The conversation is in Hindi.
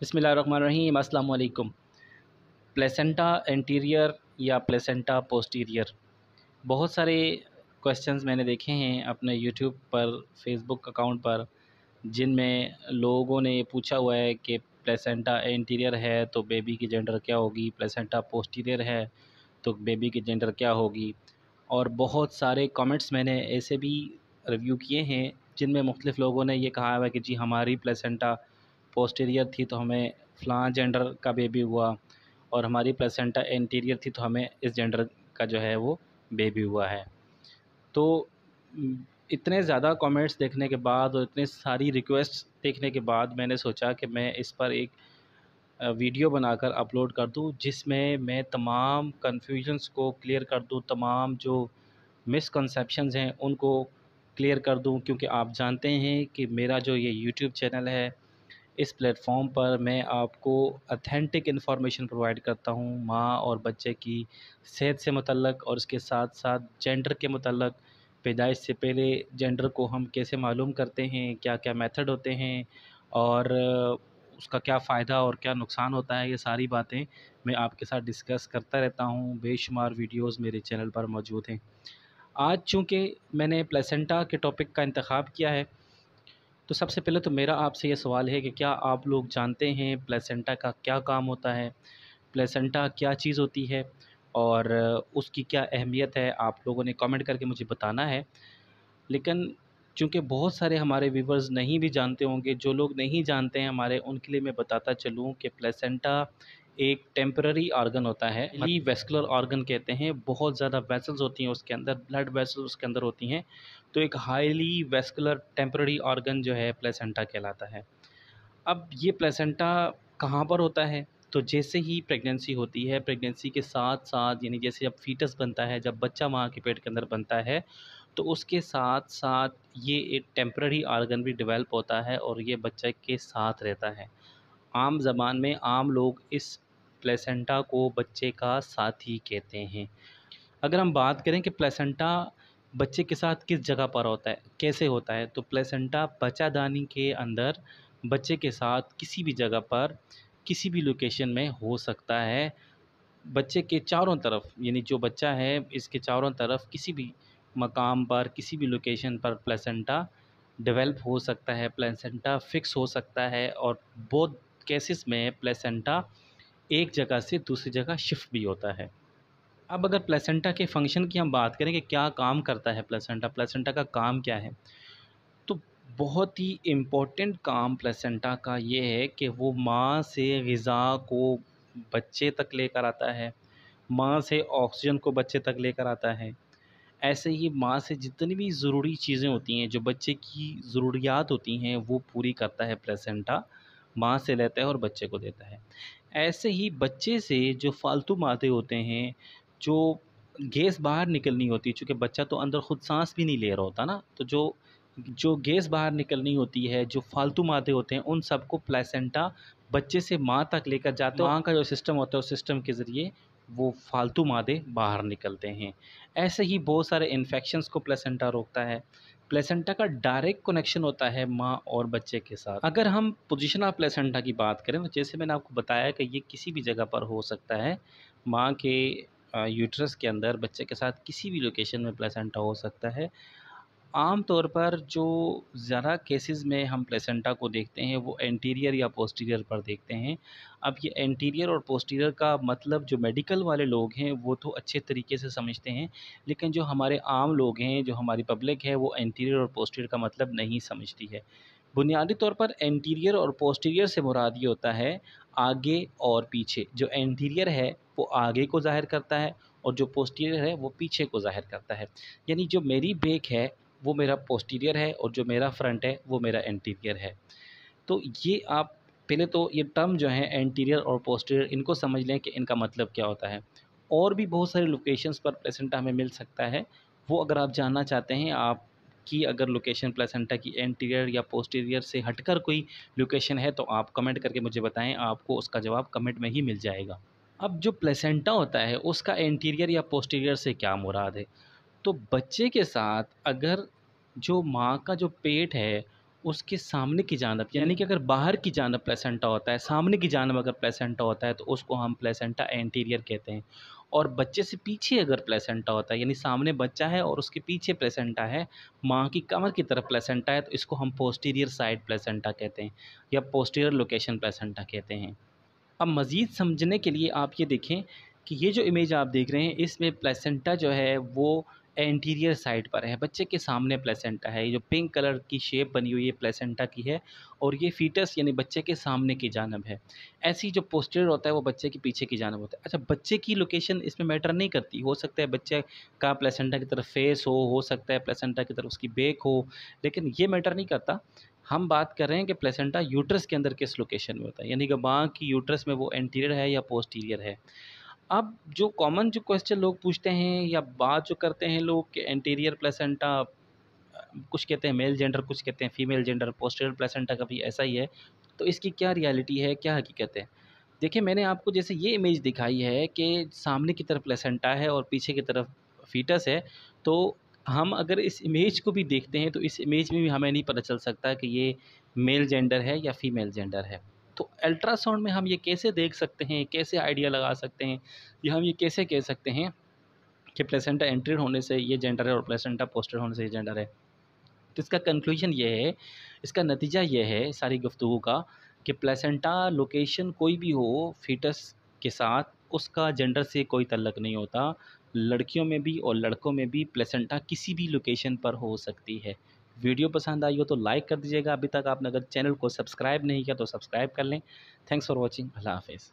बसमीम वालेकुम प्लेसेंटा एंटीरियर या प्लेसेंटा पोस्टीरियर? बहुत सारे क्वेश्चंस मैंने देखे हैं अपने यूट्यूब पर फेसबुक अकाउंट पर, जिनमें लोगों ने पूछा हुआ है कि प्लेसेंटा एंटीरियर है तो बेबी की जेंडर क्या होगी? प्लेसेंटा पोस्टीरियर है तो बेबी की जेंडर क्या होगी? और बहुत सारे कमेंट्स मैंने ऐसे भी रिव्यू किए हैं जिनमें मुख्तलिफ़ लोगों ने ये कहा हुआ कि जी हमारी प्लेसेंटा पोस्टीरियर थी तो हमें फ़लाँ जेंडर का बेबी हुआ और हमारी प्लेसेंटा एंटीरियर थी तो हमें इस जेंडर का जो है वो बेबी हुआ है। तो इतने ज़्यादा कमेंट्स देखने के बाद और इतनी सारी रिक्वेस्ट देखने के बाद मैंने सोचा कि मैं इस पर एक वीडियो बनाकर अपलोड कर दूँ जिसमें मैं तमाम कन्फ्यूजन्स को क्लियर कर दूँ, तमाम जो मिसकंसेप्शंस हैं उनको क्लियर कर दूँ क्योंकि आप जानते हैं कि मेरा जो ये यूट्यूब चैनल है इस प्लेटफॉर्म पर मैं आपको अथेंटिक इन्फॉर्मेशन प्रोवाइड करता हूँ, माँ और बच्चे की सेहत से मतलब और उसके साथ साथ जेंडर के मतलब पैदाइश से पहले जेंडर को हम कैसे मालूम करते हैं क्या क्या मेथड होते हैं और उसका क्या फ़ायदा और क्या नुकसान होता है, ये सारी बातें मैं आपके साथ डिस्कस करता रहता हूँ। बेशुमार वीडियोस मेरे चैनल पर मौजूद हैं। आज चूँकि मैंने प्लेसेंटा के टॉपिक का इंतखब किया है तो सबसे पहले तो मेरा आपसे ये सवाल है कि क्या आप लोग जानते हैं प्लेसेंटा का क्या काम होता है? प्लेसेंटा क्या चीज़ होती है? और उसकी क्या अहमियत है? आप लोगों ने कमेंट करके मुझे बताना है। लेकिन चूँकि बहुत सारे हमारे व्यूवर्स नहीं भी जानते होंगे, जो लोग नहीं जानते हैं हमारे, उनके लिए मैं बताता चलूँ कि प्लेसेंटा एक टेम्पररी आर्गन होता है ये वेस्कुलर आर्गन कहते हैं। बहुत ज़्यादा वेसल्स होती हैं उसके अंदर ब्लड वेसल्स उसके अंदर होती हैं। तो एक हाईली वेस्कुलर टेम्पररी आर्गन जो है प्लेसेंटा कहलाता है। अब ये प्लेसेंटा कहाँ पर होता है? तो जैसे ही प्रेगनेंसी होती है प्रेगनेंसी के साथ साथ यानी जैसे जब फीटस बनता है जब बच्चा माँ के पेट के अंदर बनता है तो उसके साथ साथ ये एक टेम्प्ररी आर्गन भी डेवलप होता है और ये बच्चे के साथ रहता है। आम ज़बान में आम लोग इस प्लेसेंटा को बच्चे का साथी कहते हैं। अगर हम बात करें कि प्लेसेंटा बच्चे के साथ किस जगह पर होता है, कैसे होता है तो प्लेसेंटा बच्चादानी के अंदर बच्चे के साथ किसी भी जगह पर, किसी भी लोकेशन में हो सकता है। बच्चे के चारों तरफ़, यानी जो बच्चा है, इसके चारों तरफ़ किसी भी मकाम पर, किसी भी लोकेशन पर प्लेसेंटा डेवलप हो सकता है, प्लेसेंटा फिक्स हो सकता है और बहुत केसेस में प्लेसेंटा एक जगह से दूसरी जगह शिफ्ट भी होता है। अब अगर प्लेसेंटा के फ़ंक्शन की हम बात करें कि क्या काम करता है प्लेसेंटा प्लेसेंटा का काम क्या है? तो बहुत ही इम्पोर्टेंट काम प्लेसेंटा का ये है कि वो माँ से गज़ा को बच्चे तक लेकर आता है। माँ से ऑक्सीजन को बच्चे तक लेकर आता है। ऐसे ही माँ से जितनी भी ज़रूरी चीज़ें होती हैं, जो बच्चे की ज़रूरियात होती हैं, वो पूरी करता है प्लेसेंटा माँ से लेता है और बच्चे को देता है। ऐसे ही बच्चे से जो फालतू मादे होते हैं, जो गैस बाहर निकलनी होती है चूँकि बच्चा तो अंदर ख़ुद सांस भी नहीं ले रहा होता ना तो जो जो गैस बाहर निकलनी होती है, जो फालतू मादे होते हैं, उन सबको प्लेसेंटा बच्चे से माँ तक लेकर जाते हैं। माँ का जो सिस्टम होता है, उस सिस्टम के ज़रिए वो फालतू मादे बाहर निकलते हैं। ऐसे ही बहुत सारे इन्फेक्शंस को प्लेसेंटा रोकता है। प्लेसेंटा का डायरेक्ट कनेक्शन होता है माँ और बच्चे के साथ। अगर हम पोजिशन ऑफ़ प्लेसेंटा की बात करें तो जैसे मैंने आपको बताया कि ये किसी भी जगह पर हो सकता है, माँ के यूट्रस के अंदर बच्चे के साथ किसी भी लोकेशन में प्लेसेंटा हो सकता है। आम तौर पर जो ज़्यादा केसेस में हम प्लेसेंटा को देखते हैं, वो एंटीरियर या पोस्टीरियर पर देखते हैं। अब ये एंटीरियर और पोस्टीरियर का मतलब जो मेडिकल वाले लोग हैं, वो तो अच्छे तरीके से समझते हैं, लेकिन जो हमारे आम लोग हैं, जो हमारी पब्लिक है, वो एंटीरियर और पोस्टीरियर का मतलब नहीं समझती है। बुनियादी तौर पर एंटीरियर और पोस्टीरियर से मुराद ये होता है, आगे और पीछे। जो एंटीरियर है, वो आगे को ज़ाहिर करता है और जो पोस्टीरियर है, वो पीछे को ज़ाहिर करता है। यानी जो मेरी बेक है वो मेरा पोस्टीरियर है और जो मेरा फ्रंट है, वो मेरा एंटीरियर है। तो ये आप, पहले तो ये टर्म जो है एंटीरियर और पोस्टीरियर इनको समझ लें कि इनका मतलब क्या होता है। और भी बहुत सारी लोकेशंस पर प्लेसेंटा हमें मिल सकता है। वो अगर आप जानना चाहते हैं, आप की अगर लोकेशन प्लेसेंटा की एंटीरियर या पोस्टीरियर से हटकर कोई लोकेशन है तो आप कमेंट करके मुझे बताएँ, आपको उसका जवाब कमेंट में ही मिल जाएगा। अब जो प्लेसेंटा होता है, उसका एंटीरियर या पोस्टीरियर से क्या मुराद है? तो बच्चे के साथ अगर जो माँ का जो पेट है, उसके सामने की जानब यानी कि अगर बाहर की जानब प्लेसेंटा होता है, सामने की जानब अगर प्लेसेंटा होता है तो उसको हम प्लेसेंटा एंटीरियर कहते हैं। और बच्चे से पीछे अगर प्लेसेंटा होता है, यानी सामने बच्चा है और उसके पीछे प्लेसेंटा है, माँ की कमर की तरफ़ प्लेसेंटा है तो इसको हम पोस्टीरियर साइड प्लेसेंटा कहते हैं, या पोस्टीरियर लोकेशन प्लेसेंटा कहते हैं। अब मज़ीद समझने के लिए आप ये देखें कि ये जो इमेज आप देख रहे हैं, इसमें प्लेसेंटा जो है, वो एंटीरियर साइड पर है। बच्चे के सामने प्लेसेंटा है। ये जो पिंक कलर की शेप बनी हुई है प्लेसेंटा की है और ये फीटस यानी बच्चे के सामने की जानब है। ऐसी जो पोस्टर होता है, वो बच्चे के पीछे की जानब होता है। अच्छा बच्चे की लोकेशन इसमें मैटर नहीं करती। हो सकता है बच्चे का प्लेसेंटा की तरफ़ फेस हो हो सकता है प्लेसेंटा की तरफ़ उसकी बेक हो, लेकिन ये मैटर नहीं करता। हम बात कर रहे हैं कि प्लेसेंटा यूट्रस के अंदर किस लोकेशन में होता है। यानी कि माँ की यूट्रस में वो एंटीरियर है या पोस्टीरियर है। अब जो कॉमन जो क्वेश्चन लोग पूछते हैं या बात जो करते हैं लोग कि एंटीरियर प्लेसेंटा कुछ कहते हैं मेल जेंडर कुछ कहते हैं फीमेल जेंडर पोस्टीरियर प्लेसेंटा का भी ऐसा ही है तो इसकी क्या रियलिटी है, क्या हकीकत है? देखिए, मैंने आपको जैसे ये इमेज दिखाई है कि सामने की तरफ़ प्लेसेंटा है और पीछे की तरफ़ फीटस है तो हम अगर इस इमेज को भी देखते हैं तो इस इमेज में भी हमें नहीं पता चल सकता कि ये मेल जेंडर है या फीमेल जेंडर है। तो अल्ट्रासाउंड में हम ये कैसे देख सकते हैं, कैसे आइडिया लगा सकते हैं, या हम ये कैसे कह सकते हैं कि प्लेसेंटा एंट्रीड होने से ये जेंडर है और प्लेसेंटा पोस्टर होने से ये जेंडर है। तो इसका कंक्लूजन ये है, इसका नतीजा ये है सारी गुफ्तु का कि प्लेसेंटा लोकेशन कोई भी हो फीटस के साथ उसका जेंडर से कोई तल्लक नहीं होता। लड़कियों में भी और लड़कों में भी प्लेसेंटा किसी भी लोकेशन पर हो सकती है। वीडियो पसंद आई हो तो लाइक कर दीजिएगा। अभी तक आपने अगर चैनल को सब्सक्राइब नहीं किया तो सब्सक्राइब कर लें। Thanks for watching. अल्लाह हाफिज़।